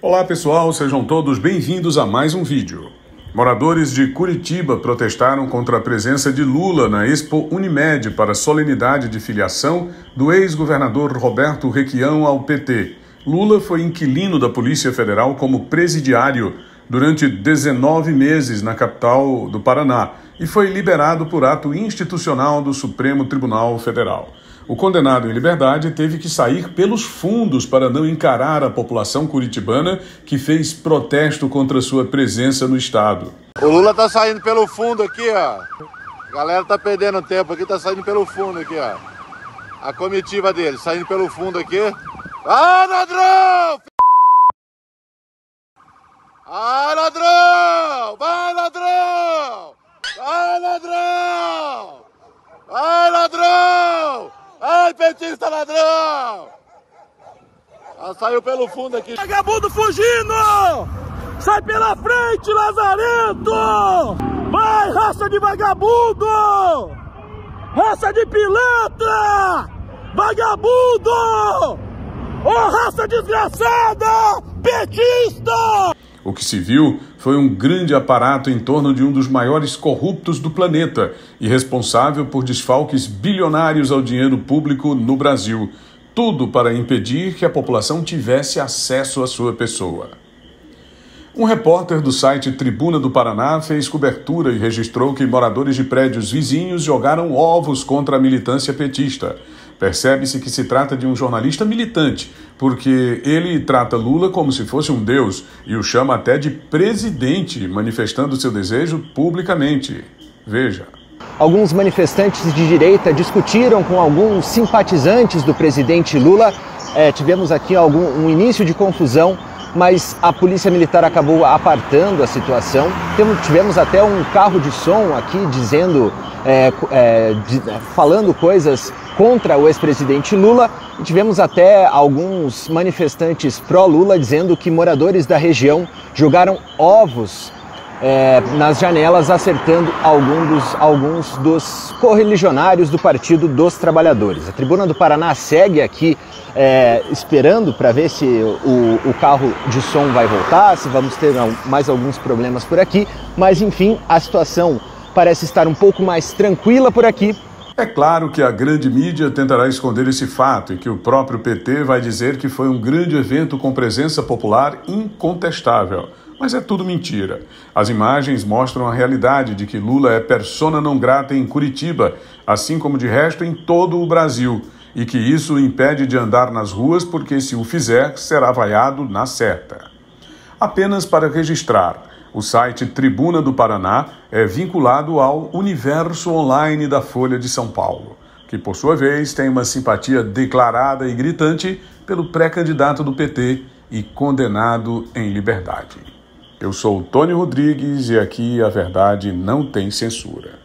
Olá pessoal, sejam todos bem-vindos a mais um vídeo. Moradores de Curitiba protestaram contra a presença de Lula na Expo Unimed para solenidade de filiação do ex-governador Roberto Requião ao PT. Lula foi inquilino da Polícia Federal como presidiário durante 19 meses na capital do Paraná e foi liberado por ato institucional do Supremo Tribunal Federal. O condenado em liberdade teve que sair pelos fundos para não encarar a população curitibana que fez protesto contra sua presença no estado. O Lula tá saindo pelo fundo aqui, ó. A galera tá perdendo tempo aqui, tá saindo pelo fundo aqui, ó. A comitiva dele saindo pelo fundo aqui. Ah, ladrão! Ah, ladrão! Vai, ladrão! Vai, ladrão! Vai, ladrão! Ai, petista ladrão! Ela saiu pelo fundo aqui. Vagabundo fugindo! Sai pela frente, Lazarento! Vai, raça de vagabundo! Raça de pilantra! Vagabundo! Ô, oh, raça desgraçada! Petista! Que se viu foi um grande aparato em torno de um dos maiores corruptos do planeta e responsável por desfalques bilionários ao dinheiro público no Brasil. Tudo para impedir que a população tivesse acesso à sua pessoa. Um repórter do site Tribuna do Paraná fez cobertura e registrou que moradores de prédios vizinhos jogaram ovos contra a militância petista. Percebe-se que se trata de um jornalista militante, porque ele trata Lula como se fosse um deus e o chama até de presidente, manifestando seu desejo publicamente. Veja. Alguns manifestantes de direita discutiram com alguns simpatizantes do presidente Lula. É, tivemos aqui algum, um início de confusão, mas a polícia militar acabou apartando a situação. Tivemos até um carro de som aqui dizendo, é, é, de, falando coisas contra o ex-presidente Lula e tivemos até alguns manifestantes pró-Lula dizendo que moradores da região jogaram ovos é, nas janelas, acertando algum dos, alguns dos correligionários do Partido dos Trabalhadores. A Tribuna do Paraná segue aqui é, esperando para ver se o, o carro de som vai voltar, se vamos ter mais alguns problemas por aqui, mas enfim, a situação parece estar um pouco mais tranquila por aqui é claro que a grande mídia tentará esconder esse fato e que o próprio PT vai dizer que foi um grande evento com presença popular incontestável. Mas é tudo mentira. As imagens mostram a realidade de que Lula é persona não grata em Curitiba, assim como de resto em todo o Brasil, e que isso o impede de andar nas ruas porque, se o fizer, será vaiado na certa. Apenas para registrar. O site Tribuna do Paraná é vinculado ao Universo Online da Folha de São Paulo, que por sua vez tem uma simpatia declarada e gritante pelo pré-candidato do PT e condenado em liberdade. Eu sou Tony Rodrigues e aqui a verdade não tem censura.